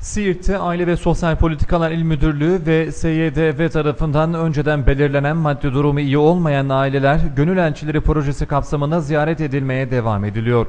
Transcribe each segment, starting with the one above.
Siirt'te Aile ve Sosyal Politikalar İl Müdürlüğü ve SYDV tarafından önceden belirlenen maddi durumu iyi olmayan aileler Gönül Elçileri projesi kapsamında ziyaret edilmeye devam ediliyor.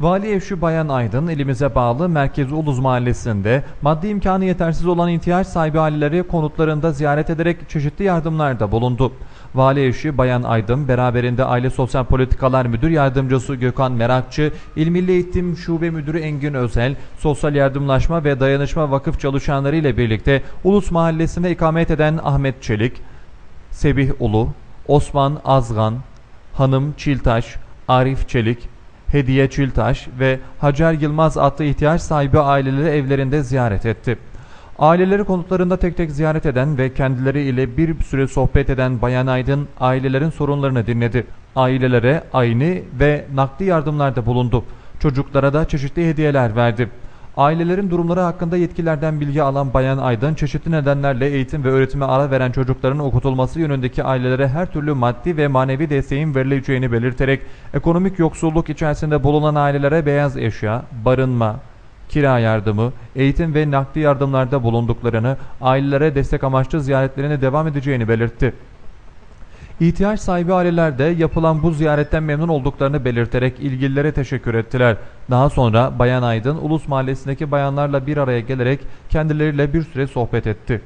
Vali Eşi Bayan Aydın ilimize bağlı Merkez Uluz Mahallesi'nde maddi imkanı yetersiz olan ihtiyaç sahibi aileleri konutlarında ziyaret ederek çeşitli yardımlarda bulundu. Vali Eşi Bayan Aydın beraberinde Aile Sosyal Politikalar Müdür Yardımcısı Gökhan Merakçı, İl Milli Eğitim Şube Müdürü Engin Özel, Sosyal Yardımlaşma ve Dayanışma Vakıf çalışanları ile birlikte Ulus Mahallesi'nde ikamet eden Ahmet Çelik, Sebih Ulu, Osman Azgan, Hanım Çiltaş, Arif Çelik, Hediye Çiltaş ve Hacer Yılmaz adlı ihtiyaç sahibi aileleri evlerinde ziyaret etti. Aileleri konutlarında tek tek ziyaret eden ve kendileri ile bir süre sohbet eden Bayan Aydın ailelerin sorunlarını dinledi. Ailelere aynı ve nakdi yardımlarda bulundu. Çocuklara da çeşitli hediyeler verdi. Ailelerin durumları hakkında yetkililerden bilgi alan Bayan Aydın, çeşitli nedenlerle eğitim ve öğretime ara veren çocukların okutulması yönündeki ailelere her türlü maddi ve manevi desteğin verileceğini belirterek, ekonomik yoksulluk içerisinde bulunan ailelere beyaz eşya, barınma, kira yardımı, eğitim ve nakdi yardımlarda bulunduklarını, ailelere destek amaçlı ziyaretlerine devam edeceğini belirtti. İhtiyaç sahibi aileler de yapılan bu ziyaretten memnun olduklarını belirterek ilgililere teşekkür ettiler. Daha sonra Bayan Aydın Ulus Mahallesi'ndeki bayanlarla bir araya gelerek kendileriyle bir süre sohbet etti.